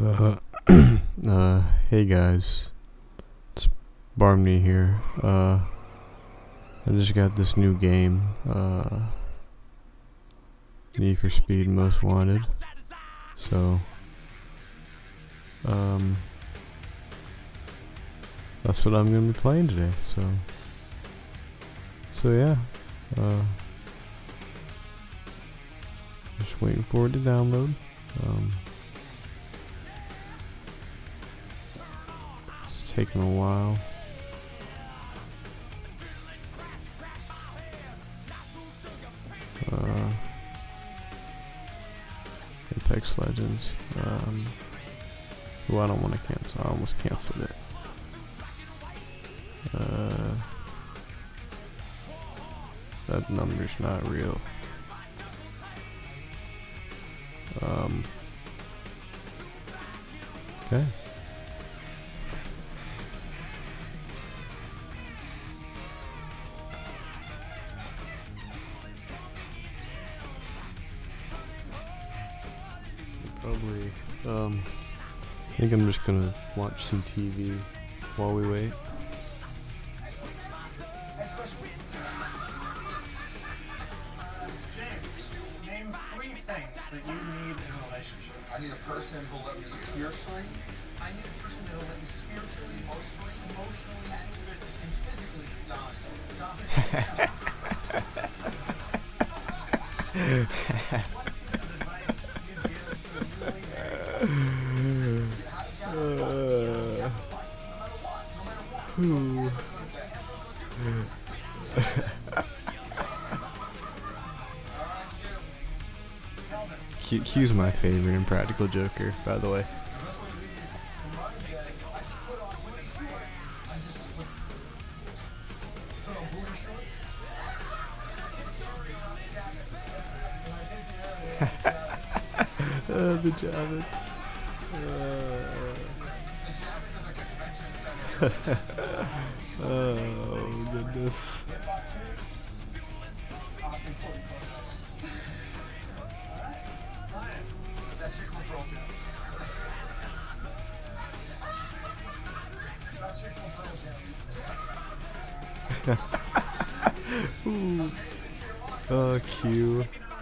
Uh, uh, hey guys, it's Barmney here. Uh, I just got this new game, uh, Need for Speed Most Wanted. So, um, that's what I'm gonna be playing today. So, so yeah, uh, just waiting for it to download. Um, taking a while. Uh, Apex Legends. Um, I don't want to cancel. I almost canceled it. Uh, that number's not real. Um, okay. Probably. Um, I think I'm just gonna watch some TV while we wait. James, name three things that you need in a relationship. I need a person who'll let me spiritually, I need a person that'll let me spiritually, emotionally, emotionally, and physically and physically dominate. Uh, my favorite Impractical Joker, by the way. uh, the Javits. Oh goodness. Oh, Chick from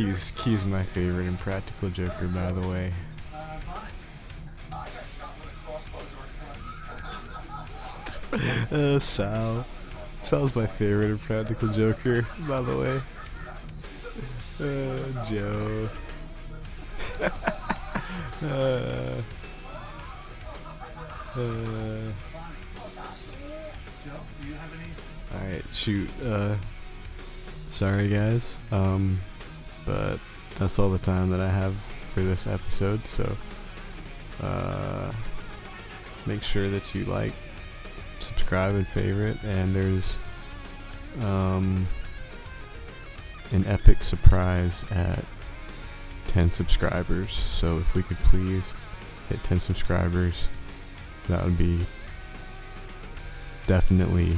Q's, Q's my favorite Impractical Joker, by the way. Uh, Sal. Sal's my favorite Impractical Joker, by the way. Uh, Joe. uh, uh? Alright, shoot. Uh, sorry, guys. Um, but that's all the time that I have for this episode. So, uh, make sure that you like, subscribe, and favorite. And there's um, an epic surprise at 10 subscribers. So, if we could please hit 10 subscribers, that would be definitely